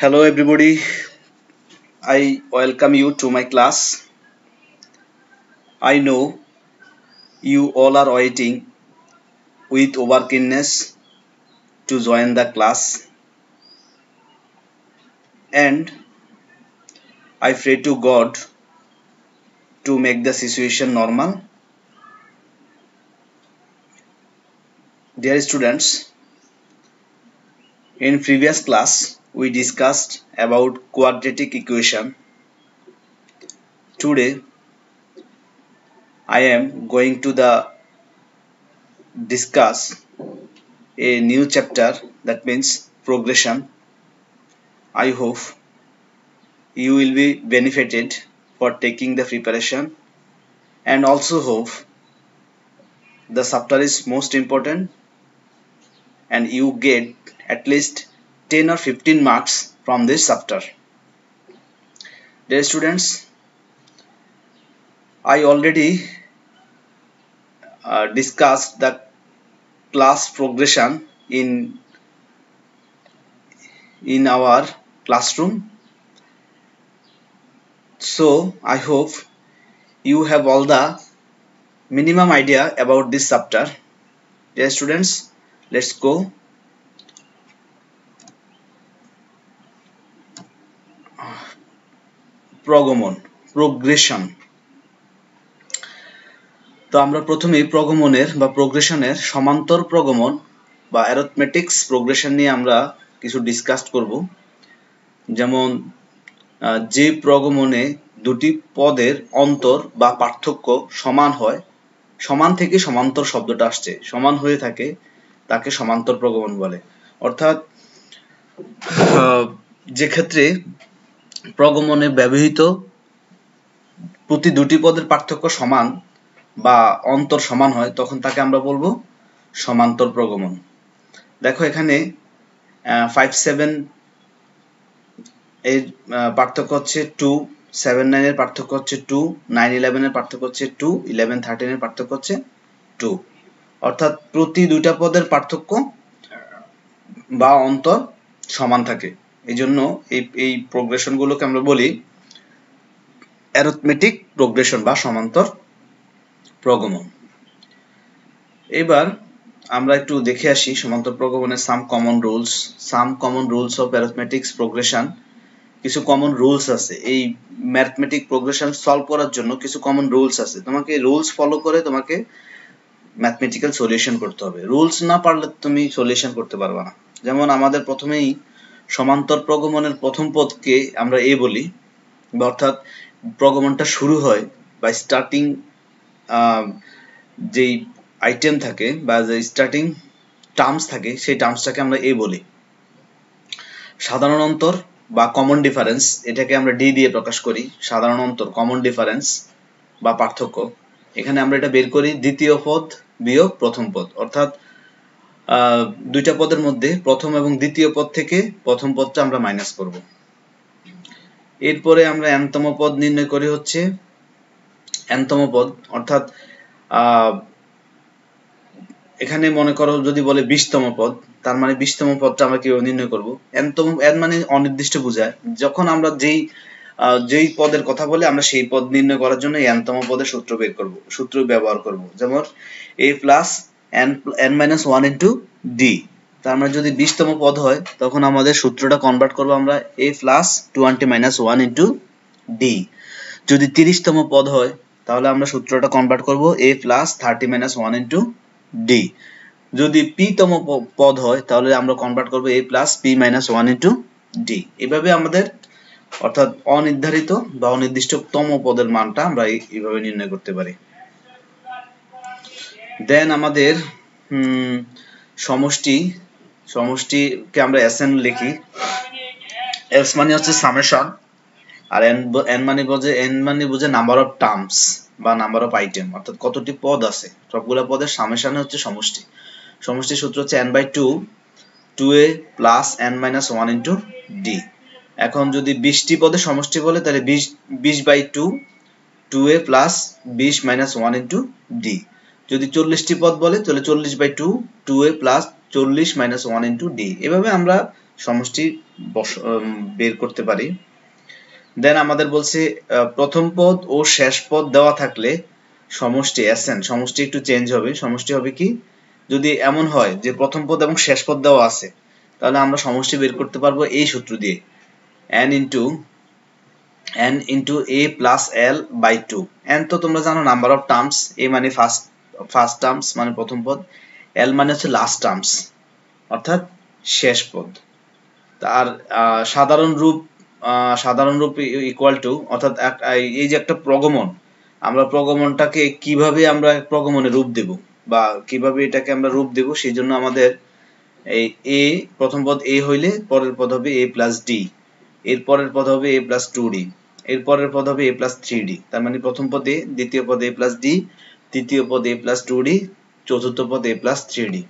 Hello everybody, I welcome you to my class. I know you all are waiting with overkeenness to join the class and I pray to God to make the situation normal. Dear students, in previous class we discussed about quadratic equation. Today I am going to the discuss a new chapter that means progression. I hope you will be benefited for taking the preparation and also hope the chapter is most important and you get at least 10 or 15 marks from this chapter. Dear students, I already uh, discussed the class progression in in our classroom. So I hope you have all the minimum idea about this chapter. Dear students, let's go প্রগমন progression তো আমরা প্রথমেই প্রগমনের বা প্রোগ্রেশনের সমান্তর প্রগমন বা অ্যারথমেটিক্স progression নিয়ে আমরা কিছু ডিসকাস করব। যেমন যে প্রগমনে দুটি পদের অন্তর বা পার্থক্য সমান হয়, সমান থেকে সমান্তর শব্দটা আসছে, সমান হয়ে থাকে, তাকে সমান্তর প্রগমন বলে। অর্থাৎ যে ক্ষেত্রে প্রগমনে ব্যবহৃত প্রতি দুটি পদের পার্থক্য সমান বা অন্তর সমান হয়, তখন তাকে আমরা বলব সমান্তর প্রগমন। দেখো এখানে ফাইভ সেভেন এর পার্থক্য হচ্ছে টু সেভেন নাইনের পার্থক্য হচ্ছে টু নাইন ইলেভেনের পার্থক্য হচ্ছে টু ইলেভেন থার্টিনের পার্থক্য হচ্ছে টু অর্থাৎ প্রতি দুইটা পদের পার্থক্য বা অন্তর সমান থাকে। এই জন্য এই এই প্রোগ্রেশনগুলোকে আমরা বলি অ্যারথমেটিক প্রোগ্রেশন বা সমান্তর প্রগমন। এবার আমরা একটু দেখে আসি সমান্তর প্রগমনের some common rules some common rules of arithmetics progression কিছু কমন রুলস আছে। এই ম্যাথমেটিক প্রোগ্রেশন সলভ করার জন্য কিছু কমন রুলস আছে। তোমাকে রুলস ফলো করে তোমাকে ম্যাথমেটিক্যাল সলিউশন করতে হবে। রুলস না পারলে তুমি সলিউশন করতে পারবে না। যেমন আমাদের প্রথমেই সমান্তর প্রগমনের প্রথম পদকে আমরা এ বলি অর্থাৎ প্রগমনটা শুরু হয় বা স্টার্টিং যেই আইটেম থাকে বা যে স্টার্টিং টার্মস থাকে, সেই টার্মসটাকে আমরা এ বলি। সাধারণ অন্তর বা কমন ডিফারেন্স এটাকে আমরা ডি দিয়ে প্রকাশ করি, সাধারণ অন্তর কমন ডিফারেন্স বা পার্থক্য। এখানে আমরা এটা বের করি, দ্বিতীয় পদ বিয়োগ প্রথম পদ। অর্থাৎ দুইটা পদের মধ্যে প্রথম এবং দ্বিতীয় পদ থেকে প্রথম পদটা আমরা মাইনাস করব। এরপরে আমরা এনতম পদ নির্ণয় করি হচ্ছে এনতম পদ, অর্থাৎ এখানে মনে করো যদি বলে বিশতম পদ, তার মানে বিশতম পদটা আমরা কীভাবে নির্ণয় করব? এনতম এন মানে অনির্দিষ্ট বোঝায়। যখন আমরা যেই যেই পদের কথা বলে আমরা সেই পদ নির্ণয় করার জন্য এনতম পদের সূত্র বের করব, সূত্র ব্যবহার করব। যেমন a plus n n minus one into d তার মানে যদি বিশতম পদ হয়, তখন আমাদের সূত্রটা কনভার্ট করব আমরা a plus twenty minus one into d যদি তিরিশতম পদ হয়, তাহলে আমরা সূত্রটা কনভার্ট করব a plus thirty minus one into d যদি পি তম পদ হয়, তাহলে আমরা কনভার্ট করব a plus p minus one into d এভাবে আমাদের, অর্থাৎ অনির্ধারিত বা অনির্দিষ্টতম পদের মানটা আমরা এইভাবে নির্ণয় করতে পারি। দেন আমাদের সমষ্টি, সমষ্টিকে আমরা এস এন লিখি। এস মানে হচ্ছে সামেশন আর এন এন মানে বোঝে এন মানে বোঝে নাম্বার অফ টার্মস বা নাম্বার অফ আইটেম অর্থাৎ কতটি পদ আছে। সবগুলো পদের সামেশন হচ্ছে সমষ্টি। সমষ্টি সূত্র হচ্ছে n by two two a plus n minus one into d এখন যদি বিশটি পদের সমষ্টি বলে, তাহলে বিশ বিশ by two two a plus বিশ মাইনাস ওয়ান ইন্টু ডি যদি চল্লিশটি পদ বলে, তাহলে চল্লিশ by two two a plus চল্লিশ মাইনাস ওয়ান ইন্টু ডি এভাবে আমরা সমষ্টি বের করতে পারি। দেন আমাদের বলছে প্রথম পদ ও শেষ পদ দেওয়া থাকলে সমষ্টি এসএন সমষ্টি একটু চেঞ্জ হবে। সমষ্টি হবে কি? যদি এমন হয় যে প্রথম পদ এবং শেষ পদ দেওয়া আছে, তাহলে আমরা সমষ্টি বের করতে পারব এই সূত্র দিয়ে। N into n into a plus l by two n তো তোমরা জানো নাম্বার অফ টার্মস এ মানে ফার্স্ট ফার্স্ট টার্মস মানে প্রথম পদ এল মানে হচ্ছে লাস্ট টার্মস অর্থাৎ শেষ পদ। তার সাধারণ রূপ সাধারণ রূপ ইকুয়াল টু অর্থাৎ এই যে একটা প্রগমন, আমরা প্রগমনটাকে কীভাবে আমরা প্রগমনে রূপ দেব বা কীভাবে এটাকে আমরা রূপ দেব, সেই জন্য আমাদের এই এ প্রথম পদ এ হইলে পরের পদ হবে এ প্লাস ডি এর পরের পদ হবে এ প্লাস টু ডি এর পরের পদ হবে এ প্লাস থ্রি ডি তার মানে প্রথম পদ দ্বিতীয় পদে এ প্লাস ডি তৃতীয় পদ এ প্লাস টু ডি চতুর্থ পদ এ প্লাস থ্রি ডি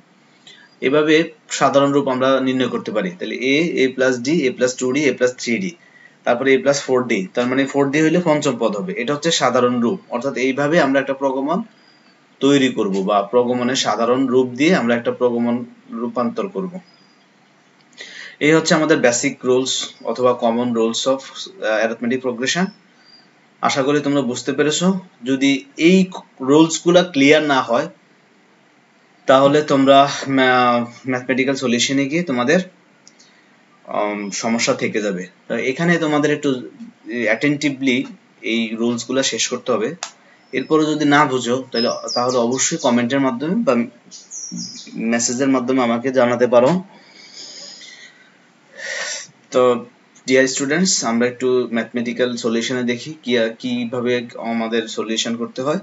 এভাবে সাধারণ রূপ আমরা নির্ণয় করতে পারি। তাহলে a a plus d a plus two d a plus three d তারপরে এ প্লাস ফোর ডি তার মানে ফোর ডি হইলে পঞ্চম পদ হবে। এটা হচ্ছে সাধারণ রূপ। অর্থাৎ এইভাবে আমরা একটা প্রগমন তৈরি করব বা প্রগমনের সাধারণ রূপ দিয়ে আমরা একটা প্রগমন রূপান্তর করব। এই হচ্ছে আমাদের বেসিক রুলস অথবা common rules of arithmetic progression আশা করি তোমরা বুঝতে পেরেছ। যদি এই রুলসগুলো ক্লিয়ার না হয়, তাহলে তোমরা ম্যাথমেটিক্যাল সলিউশনে গিয়ে তোমাদের সমস্যা থেকে যাবে। এখানে তোমাদের একটু অ্যাটেন্টিভলি এই রুলসগুলো শেষ করতে হবে। এরপরে যদি না বুঝো, তাহলে তাহলে অবশ্যই কমেন্টের মাধ্যমে বা মেসেজের মাধ্যমে আমাকে জানাতে পারো। তো ডিয়ার স্টুডেন্টস আমরা একটু ম্যাথমেটিক্যাল সলিউশনে দেখি কি কীভাবে আমাদের সলিউশন করতে হয়।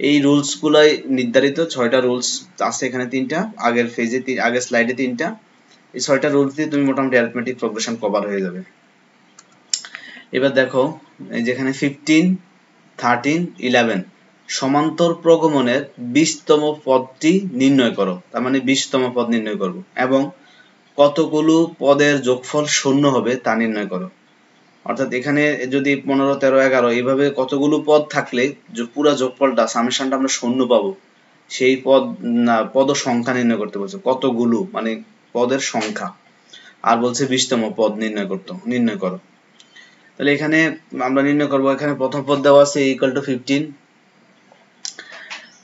এই রুলস গুলাই নির্ধারিত, ছয়টা রুলস আছে এখানে তিনটা, আগের ফেজে আগের স্লাইডে তিনটা। এই ছয়টা রুলস দিয়ে তুমি মোটামুটি অ্যারিথমেটিক প্রোগ্রেশন কভার হয়ে যাবে। এবার দেখো যেখানে ফিফটিন থার্টিন ইলেভেন সমান্তর প্রগমনের বিশতম পদটি নির্ণয় করো। তার মানে বিশতম পদ নির্ণয় করব। এবং কতগুলো পদের যোগফল শূন্য হবে তা নির্ণয় করো। অর্থাৎ এখানে যদি পনেরো, তেরো, এগারো, এইভাবে কতগুলো পদ থাকলে পুরো যোগফলটা সামেশনটা আমরা শূন্য পাবো, সেই পদ পদ সংখ্যা নির্ণয় করতে বলছে। কতগুলো? মানে পদের সংখ্যা। আর বলছে বিশতম পদ নির্ণয় করতে, নির্ণয় করো। তাহলে এখানে আমরা নির্ণয় করব, এখানে প্রথম পদ দেওয়া আছে ইকুয়াল টু ফিফটিন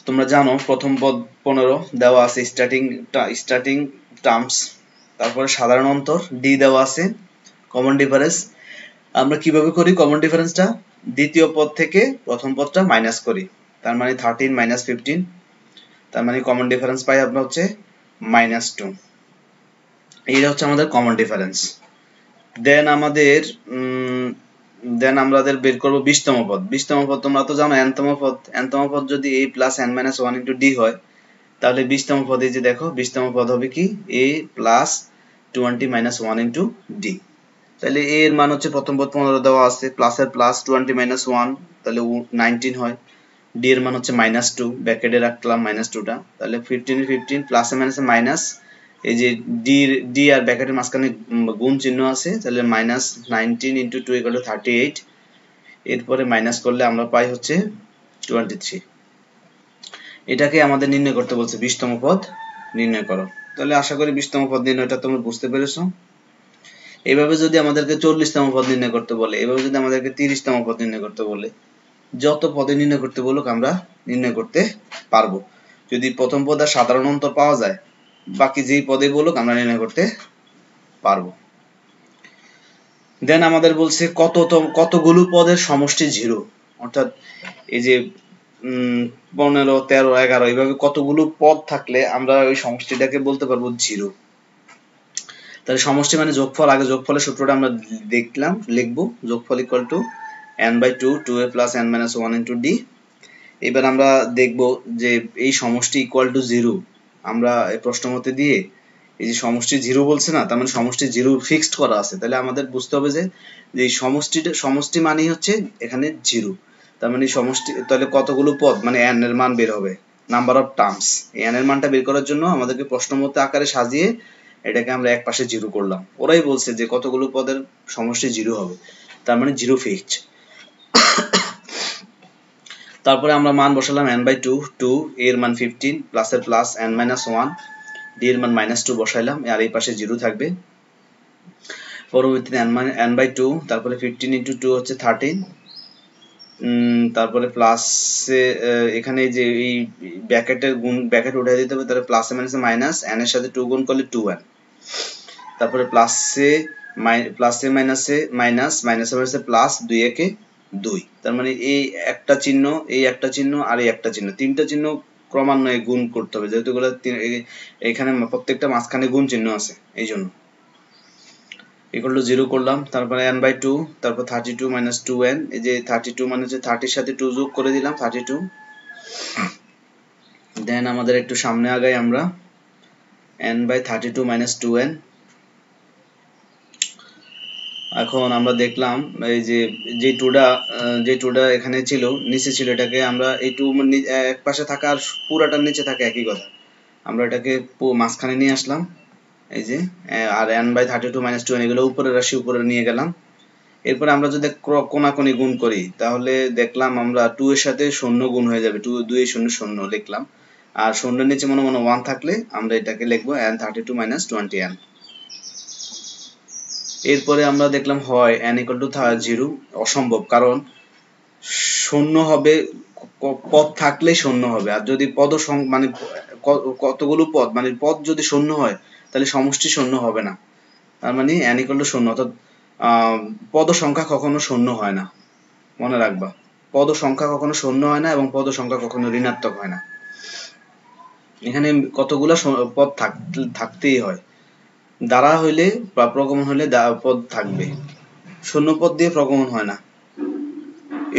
তোমরা জানো, প্রথম পদ পনেরো দেওয়া আছে স্টার্টিং স্টার্টিং টার্মস তারপরে সাধারণ অন্তর ডি দেওয়া আছে কমন ডিফারেন্স আমরা কীভাবে করি কমন ডিফারেন্সটা দ্বিতীয় পদ থেকে প্রথম পদটা মাইনাস করি। তার মানে থার্টিন মাইনাস ফিফটিন তার মানে কমন ডিফারেন্স পাই আপনার হচ্ছে মাইনাস টু এইটা হচ্ছে আমাদের কমন ডিফারেন্স দেন আমাদের দেন আমাদের বের করব বিশতম পদ। বিশতম পদ তোমরা তো জানো এনতম পদ এনতম পদ যদি a plus n minus one into d হয় তাহলে বিশতম পদে যে দেখো, বিশতম পদ হবে কি? A plus twenty minus one into d তাহলে এ এর মান হচ্ছে প্রথম পদ পনেরো দেওয়া আছে প্লাসের প্লাস টোয়েন্টি মাইনাস ওয়ান তাহলে নাইনটিন হয়। ডি এর মান হচ্ছে মাইনাস টু ব্যাকেটে রাখলাম মাইনাস টুটা তাহলে ফিফটিন ফিফটিন প্লাসে মাইনাসে মাইনাস এই যে ডি ডি আর ব্যাকেটের মাঝখানে গুণ চিহ্ন আছে, তাহলে minus nineteen into two thirty eight এরপরে মাইনাস করলে আমরা পাই হচ্ছে টোয়েন্টি থ্রি এটাকে আমাদের নির্ণয় করতে বলছে বিশতম পদ নির্ণয় করো। তাহলে আশা করি বিশতম পদ নির্ণয়টা তোমরা বুঝতে পেরেছ। এইভাবে যদি আমাদেরকে চল্লিশতম পদ নির্ণয় করতে বলে, এভাবে যদি আমাদেরকে তিরিশতম পদ নির্ণয় করতে বলে, যত পদে নির্ণয় করতে বলুক আমরা নির্ণয় করতে পারব। যদি প্রথম পদ আর সাধারণ অন্তর পাওয়া যায়, বাকি যেই পদে বলুক আমরা নির্ণয় করতে পারব। দেন আমাদের বলছে কত কতগুলো পদের সমষ্টি জিরো? অর্থাৎ এই যে পনেরো, তেরো, এগারো, এইভাবে কতগুলো পদ থাকলে আমরা ওই সমষ্টিটাকে বলতে পারব জিরো। তাহলে সমষ্টি মানে যোগফল, আগে যোগফলের সূত্রটা আমরা দেখলাম, লিখব, যোগফল equal to n by two two a plus n minus one into d এবার আমরা দেখব যে এই সমষ্টি ইকুয়াল টু জিরো আমরা এই প্রশ্ন মতে দিয়ে এই যে সমষ্টি জিরো বলছে না, তার মানে সমষ্টি জিরো ফিক্সড করা আছে। তাহলে আমাদের বুঝতে হবে যে এই সমষ্টিটা, সমষ্টি মানেই হচ্ছে এখানে জিরো তার মানে সমষ্টি, তাহলে কতগুলো পদ? মানে এন এর মান বের হবে। নাম্বার অফ টার্মস এন এর মানটা বের করার জন্য আমাদেরকে প্রশ্ন মতে আকারে সাজিয়ে এটাকে আমরা এক পাশে জিরো করলাম। ওরাই বলছে যে কতগুলো পদের সমষ্টি জিরো হবে। তার মানে জিরো ফিক্সড তারপরে আমরা মান বসালাম এন বাই টু টু এর মান ফিফটিন প্লাসের plus n minus one d এর মান মাইনাস টু বসাইলাম, আর এই পাশে জিরো থাকবে। পরবর্তীতে এন মানে n বাই টু তারপরে ফিফটিন ইন্টু টু হচ্ছে থার্টিন তারপরে প্লাসে এখানে যে এই ব্যাকেটের গুণ ব্যাকেট উঠে দিতে হবে, তাহলে প্লাসে মাইনাসে মাইনাস n এর সাথে টু গুণ করলে টু n তারপরে প্লাসে প্লাসে মাইনাসে মাইনাস মাইনাসে মাইনাসে প্লাস দুই একে দুই। তার মানে এই একটা চিহ্ন, এই একটা চিহ্ন, আর এই একটা চিহ্ন। তিনটা চিহ্ন ক্রমান্বয়ে গুণ করতে হবে, যেহেতু এগুলো এখানে প্রত্যেকটা মাঝখানে গুণ চিহ্ন আছে, এই জন্য। ইকুয়াল টু জিরো করলাম, তারপরে এন বাই টু তারপর thirty two minus two n এই যে থার্টি টু মানে হচ্ছে থার্টির সাথে টু যোগ করে দিলাম থার্টি টু দেন আমাদের একটু সামনে আগাই আমরা n by thirty two minus two n এখন আমরা দেখলাম, এই যে যে টুটা যে টুটা এখানে ছিল, নিচে ছিল, এটাকে আমরা এই টু এক পাশে থাকা আর পুরাটার নিচে থাকে একই কথা। আমরা এটাকে মাঝখানে নিয়ে আসলাম। শূন্য গুণ হয়ে যাবে টু দুই শূন্য শূন্য লিখলাম। আর নিচে মনে মনে ওয়ান থাকলে আমরা এটাকে লিখব n thirty two minus twenty n এরপরে আমরা দেখলাম হয় এন ইকুয়াল টু জিরো অসম্ভব, কারণ শূন্য হবে পদ থাকলে শূন্য হবে। আর যদি পদ মানে কতগুলো পদ মানে পদ যদি শূন্য হয় তাহলে সমষ্টি শূন্য হবে না। তার মানে এন ইকুয়াল টু শূন্য, অর্থাৎ পদ সংখ্যা কখনো শূন্য হয় না। মনে রাখবা। পদ সংখ্যা কখনো শূন্য হয় না এবং পদ সংখ্যা কখনো ঋণাত্মক হয় না। এখানে কতগুলো পদ থাকতেই হয়। দ্বারা হইলে বা প্রগমন হলে পদ থাকবে। শূন্য পদ দিয়ে প্রগমন হয় না।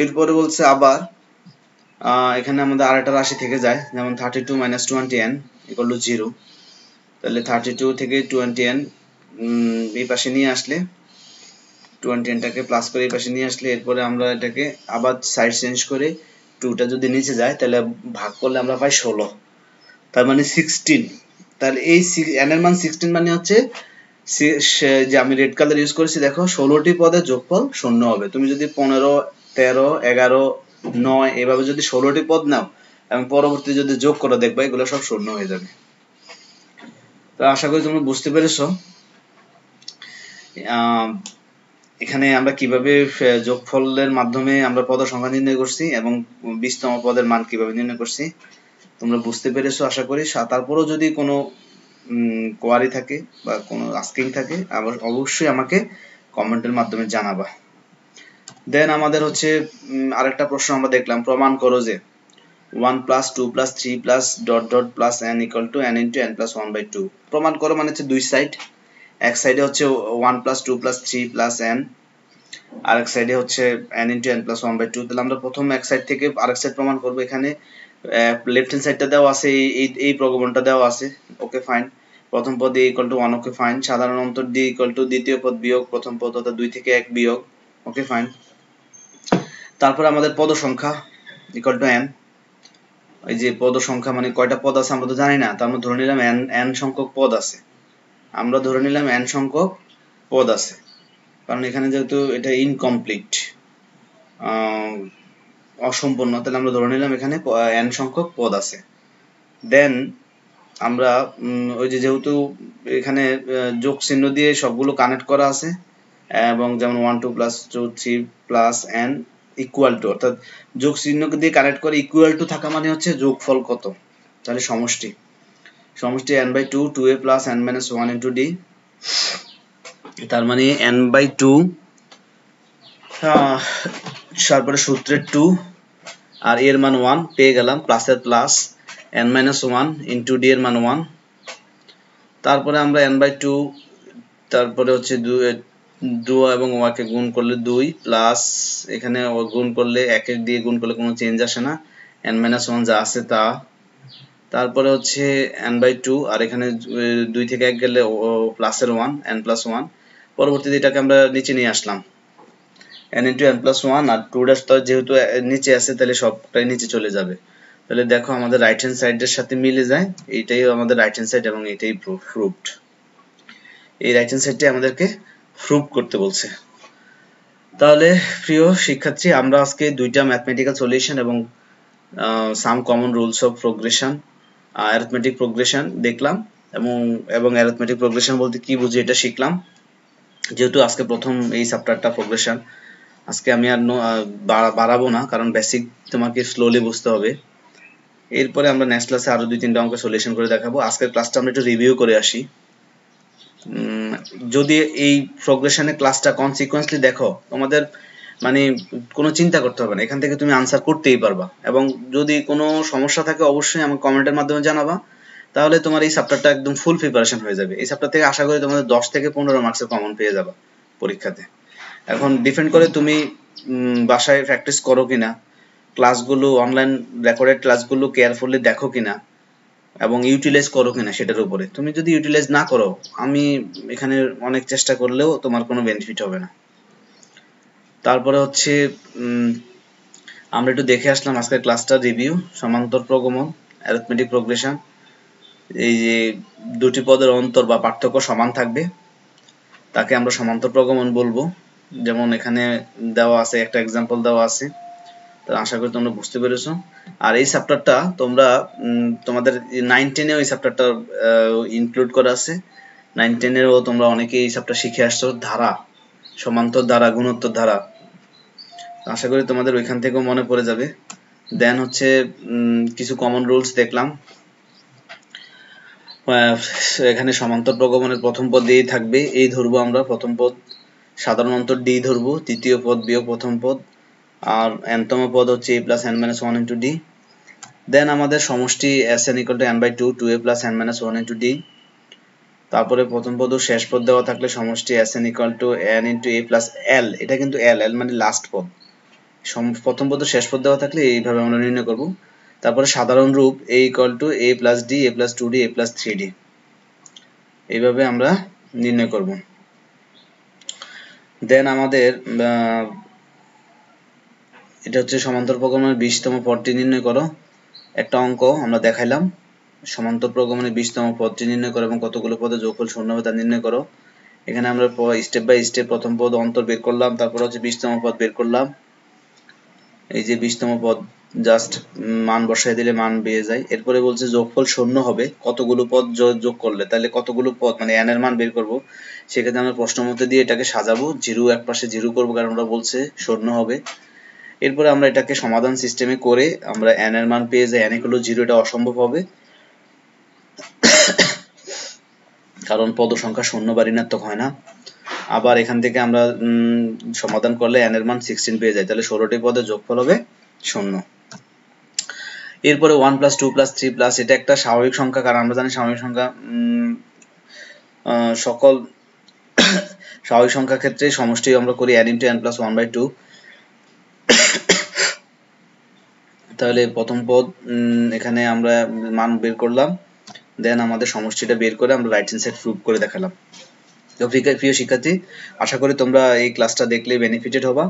এরপরে বলছে আবার এখানে আমাদের আরেকটা রাশি থেকে যায়, যেমন thirty two minus twenty n equal to zero তাহলে থার্টি টু থেকে টোয়েন্টি এন এই পাশে নিয়ে আসলে টোয়েন্টি এনটাকে প্লাস করে এই পাশে নিয়ে আসলে, এরপরে আমরা এটাকে আবার সাইড চেঞ্জ করে টুটা যদি নিচে যায়, তাহলে ভাগ করলে আমরা পাই ষোলো। তার মানে সিক্সটিন তাহলে এই এন এর মান সিক্সটিন মানে হচ্ছে যে আমি রেড কালার ইউজ করেছি, দেখো ষোলোটি পদের যোগফল শূন্য হবে। তুমি যদি পনেরো, তেরো, এগারো, নয়, এভাবে যদি ষোলোটি পদ নাও, এবং পরবর্তী যদি যোগ করে, দেখবে এগুলো সব শূন্য হয়ে যাবে। তো আশা করি তোমরা বুঝতে পেরেছ। এখানে আমরা কীভাবে যোগফলের মাধ্যমে আমরা পদ সংখ্যা নির্ণয় করছি এবং বিশতম পদের মান কীভাবে নির্ণয় করছি, তোমরা বুঝতে পেরেছ আশা করি। তারপরেও যদি কোনো কোয়ারি থাকে বা কোনো আস্কিং থাকে, আবার অবশ্যই আমাকে কমেন্টের মাধ্যমে জানাবা। দেন আমাদের হচ্ছে আরেকটা প্রশ্ন আমরা দেখলাম, প্রমাণ করো যে one plus two plus three plus dot dot plus n equal to n into n plus one by two প্রমাণ করো মানে হচ্ছে দুই সাইড এক সাইডে হচ্ছে one plus two plus three plus n আরেক সাইডে হচ্ছে n into n plus one by two তাহলে আমরা প্রথম এক সাইড থেকে আরেক সাইড প্রমাণ করব এখানে। লেফট হ্যান্ড সাইডটা দেওয়া আছে, এই এই প্রগমনটা দেওয়া আছে। ওকে ফাইন প্রথম পদ a equal to one okay fine সাধারণ অন্তর ডি ইকুয়াল টু দ্বিতীয় পদ বিয়োগ, প্রথম পদ অর্থাৎ দুই থেকে এক বিয়োগ। ওকে ফাইন তারপরে আমাদের পদ সংখ্যা ইকুয়াল টু এন এই যে পদ সংখ্যা মানে কয়টা পদ আছে আমরা তো জানি না তার আমরা ধরে নিলাম এন এন সংখ্যক পদ আছে। আমরা ধরে নিলাম এন সংখ্যক পদ আছে। কারণ এখানে যেহেতু এটা ইনকমপ্লিট অসম্পূর্ণ, তাহলে আমরা ধরে নিলাম এখানে এন সংখ্যক পদ আছে। দেন আমরা ওই যে যেহেতু এখানে যোগ চিহ্ন দিয়ে সবগুলো কানেক্ট করা আছে, এবং যেমন one two plus two three plus n equal to অর্থাৎ যোগ চিহ্নকে দিয়ে কানেক্ট করে ইকুয়াল টু থাকা মানে হচ্ছে যোগফল কত? তাহলে সমষ্টি। সমষ্টি n by two two a plus n minus one into d তার মানে এন বাই টু তারপরে সূত্রের টু আর এর মান ওয়ান পেয়ে গেলাম প্লাসের plus n minus one into d এর মান ওয়ান তারপরে আমরা এন বাই টু তারপরে হচ্ছে দু এবং ওয়াকে গুণ করলে দুই প্লাস এখানে গুণ করলে একের দিয়ে গুণ করলে কোনো চেঞ্জ আসে না। এন মাইনাস ওয়ান যা আছে তা। তারপরে হচ্ছে এন বাই টু আর এখানে দুই থেকে এক গেলে প্লাসের ওয়ান এন প্লাস ওয়ান পরবর্তীতে এটাকে আমরা নিচে নিয়ে আসলাম। N into n plus one আর টু ড্যাশ যেহেতু নিচে আছে, তাহলে সবটাই নিচে চলে যাবে। তাহলে দেখো আমাদের রাইট হ্যান্ড সাইডের সাথে মিলে যায়। এইটাই আমাদের রাইট হ্যান্ড সাইড এবং এটাই প্রুফড এই রাইট হ্যান্ড সাইডটি আমাদেরকে প্রুভ করতে বলছে। তাহলে প্রিয় শিক্ষার্থী, আমরা আজকে দুইটা ম্যাথমেটিক্যাল সলিউশন এবং some common rules of progression arithmetic progression দেখলাম এবং এবং অ্যারিথমেটিক প্রোগ্রেশন বলতে কি বুঝি এটা শিখলাম। যেহেতু আজকে প্রথম এই চ্যাপ্টারটা প্রোগ্রেশন আজকে আমি আর বাড়াবো না, কারণ বেসিক তোমাকে স্লোলি বুঝতে হবে। এরপরে আমরা নেক্সট ক্লাসে আরও দুই তিনটা অঙ্ক সলিউশন করে দেখাবো। আজকের ক্লাসটা আমরা একটু রিভিউ করে আসি। যদি এই প্রোগ্রেশনের ক্লাসটা কনসিকুয়েন্সলি দেখো, তোমাদের মানে কোনো চিন্তা করতে হবে না, এখান থেকে তুমি আনসার করতেই পারবা। এবং যদি কোনো সমস্যা থাকে, অবশ্যই আমাকে কমেন্টের মাধ্যমে জানাবা, তাহলে তোমার এই চ্যাপ্টারটা একদম ফুল প্রিপারেশন হয়ে যাবে। এই চ্যাপ্টার থেকে আশা করি তোমাদের দশ থেকে পনেরো মার্কসের কমন পেয়ে যাবা পরীক্ষাতে। এখন ডিপেন্ড করে তুমি বাসায় প্র্যাকটিস করো কিনা ক্লাসগুলো অনলাইন রেকর্ডেড ক্লাসগুলো কেয়ারফুলি দেখো কিনা এবং ইউটিলাইজ করো কিনা সেটার উপরে। তুমি যদি ইউটিলাইজ না করো, আমি এখানে অনেক চেষ্টা করলেও তোমার কোনো বেনিফিট হবে না। তারপরে হচ্ছে আমরা একটু দেখে আসলাম আজকের ক্লাসটা রিভিউ সমান্তর প্রগমন অ্যারিথমেটিক প্রোগ্রেশন এই যে দুটি পদের অন্তর বা পার্থক্য সমান থাকবে, তাকে আমরা সমান্তর প্রগমন বলব। যেমন এখানে দেওয়া আছে, একটা এক্সাম্পল দেওয়া আছে, তো আশা করি তোমরা বুঝতে পেরেছ। আর এই চ্যাপ্টারটা তোমরা তোমাদের নাইন টেনেও এই চ্যাপ্টারটা ইনক্লুড করা আছে। নাইন টেনেরও তোমরা অনেকে এই চ্যাপ্টার শিখে আসছো। ধারা, সমান্তর ধারা, গুণোত্তর ধারা। আশা করি তোমাদের ওইখান থেকেও মনে পড়ে যাবে। দেন হচ্ছে কিছু কমন রুলস দেখলাম। এখানে সমান্তর প্রগমনের প্রথম পদ দিয়েই থাকবে। এই ধরবো আমরা প্রথম পদ সাধারণ অন্তর ডি ধরবো, তৃতীয় পদ, বিয়োগ প্রথম পদ। আর এনতম পদ হচ্ছে a plus n minus one into d then আমাদের সমষ্টি s n equal to n by two two a plus n minus one into d তারপরে প্রথম পদ ও শেষ পদ দেওয়া থাকলে সমষ্টি s n equal to n a plus l এটা কিন্তু এল এল মানে লাস্ট পদ। প্রথম পদ ও শেষ পদ দেওয়া থাকলে এইভাবে আমরা নির্ণয় করব। তারপরে সাধারণ রূপ a equal to a plus d a plus two d a plus three d এইভাবে আমরা নির্ণয় করব। দেন আমাদের এটা হচ্ছে সমান্তর প্রগমনের বিশতম পদটি নির্ণয় করো। একটা অঙ্ক আমরা দেখাইলাম। সমান্তর প্রগমনের বিশতম পদটি নির্ণয় করো এবং কতগুলো পদে যোগফল শূন্য হবে তা নির্ণয় করো। এখানে আমরা স্টেপ বাই স্টেপ প্রথম পদ অন্তর বের করলাম, তারপর হচ্ছে বিশতম পদ বের করলাম। এই যে বিশতম পদ জাস্ট মান বসাই দিলে মান পেয়ে যায়। এরপরে বলছে যোগফল শূন্য হবে, কতগুলো পদ যোগ করলে? তাহলে কতগুলো পদ মানে এন এর মান বের করব, সেক্ষেত্রে আমরা প্রশ্ন মধ্যে দিয়ে এটাকে সাজাবো। জিরো এক পাশে জিরো করব, কারণ ওরা বলছে শূন্য হবে। এরপরে আমরা এটাকে সমাধান সিস্টেমে করে আমরা এন এর মান পেয়ে যাই এন হলো জিরো এটা অসম্ভব হবে। কারণ পদ সংখ্যা শূন্য বা ঋণাত্মক হয় না। আবার এখান থেকে আমরা সমাধান করলে এন এর মান সিক্সটিন পেয়ে যাই, তাহলে ষোলোটি পদের যোগফল হবে শূন্য। এরপরে one plus two plus three plus এটা একটা স্বাভাবিক সংখ্যা, কারণ আমরা জানি স্বাভাবিক সংখ্যা সকল স্বাভাবিক সংখ্যা ক্ষেত্রে সমষ্টি আমরা করি n into n plus one by two তাহলে প্রথম পদ এখানে আমরা মান বের করলাম। দেন আমাদের সমষ্টিটা বের করে আমরা রাইট হ্যান্ড সাইড প্রুভ করে দেখালাম। তো প্রিয় শিক্ষার্থী, আশা করি তোমরা এই ক্লাসটা দেখলে বেনিফিটেড হবা।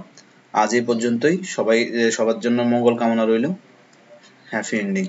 আজ এই পর্যন্তই। সবাই সবার জন্য মঙ্গল কামনা রইল। Happy ending